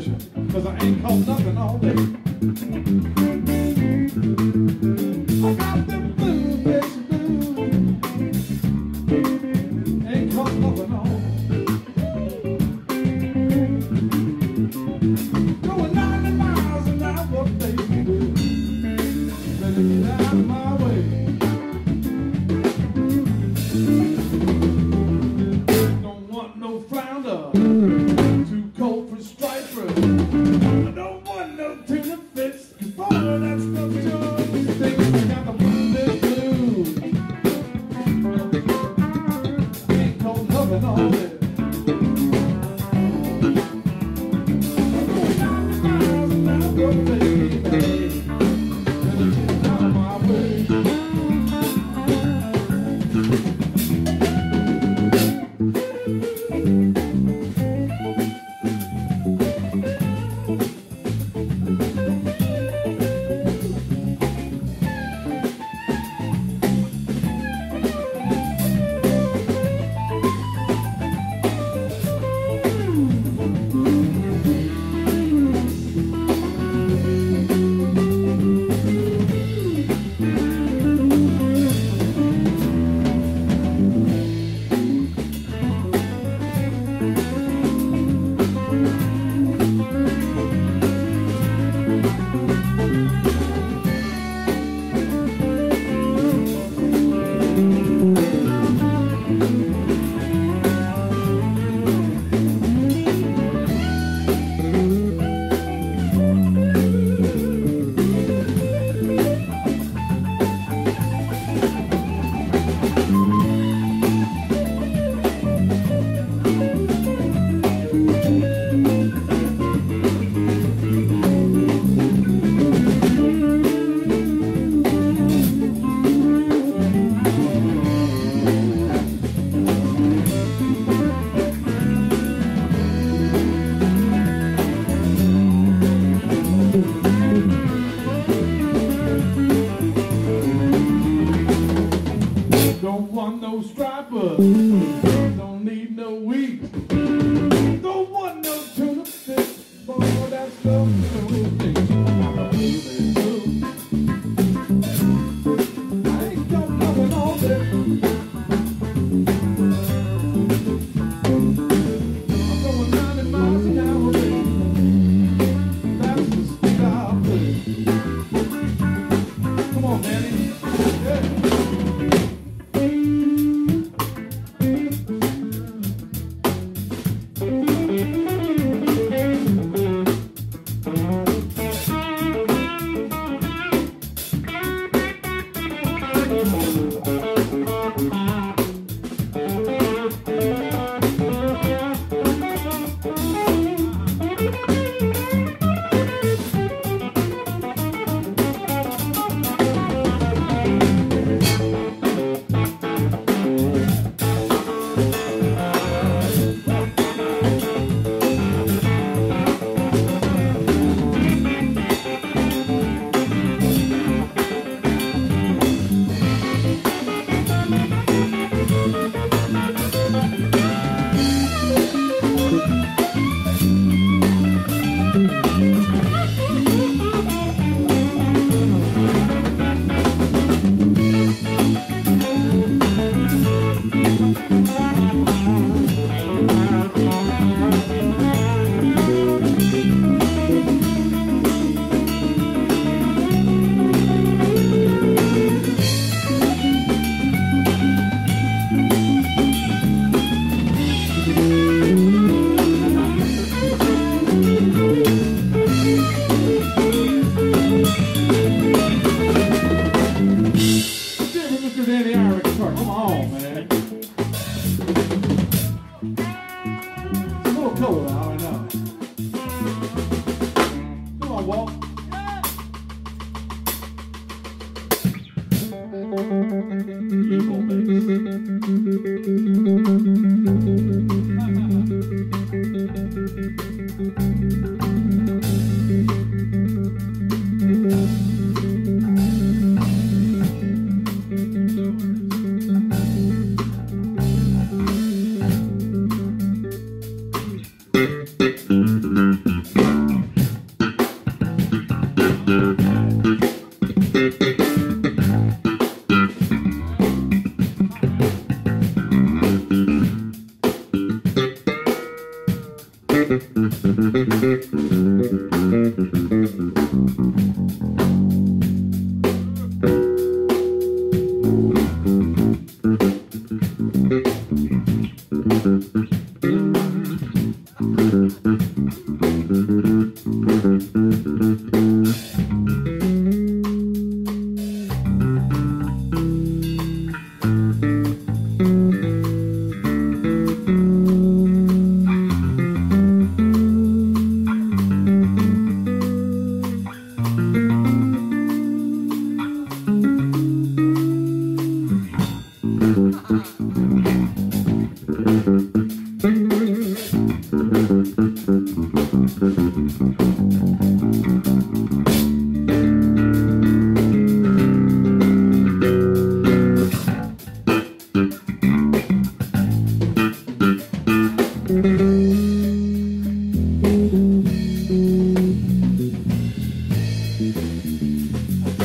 position. Cause I ain't caught nothing all day. I got blues, blues. Ain't caught nothing all. Going 90 miles an hour, baby. Better get out of my way. ben ağlarım stripper. Mm.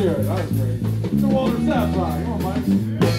here. That was great. Walter Sapsai, come on, Mike.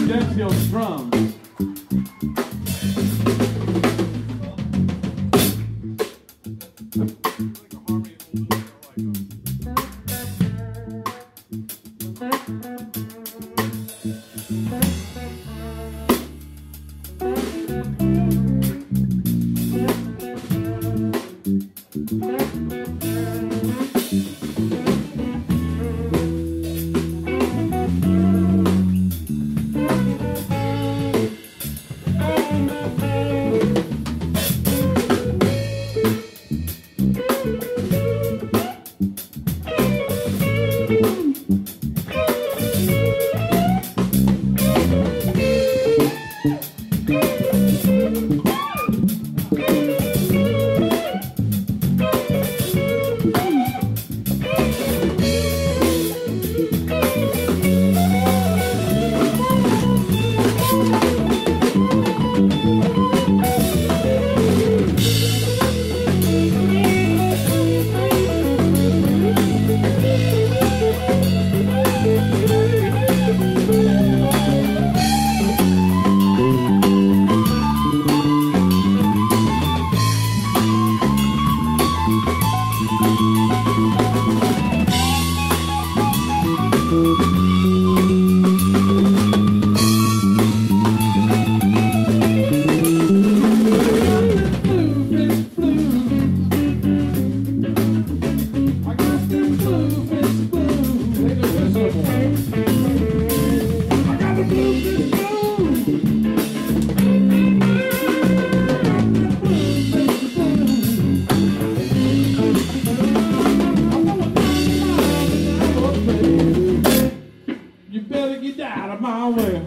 For Mr. Mike Denfield's drums. You better get out of my way.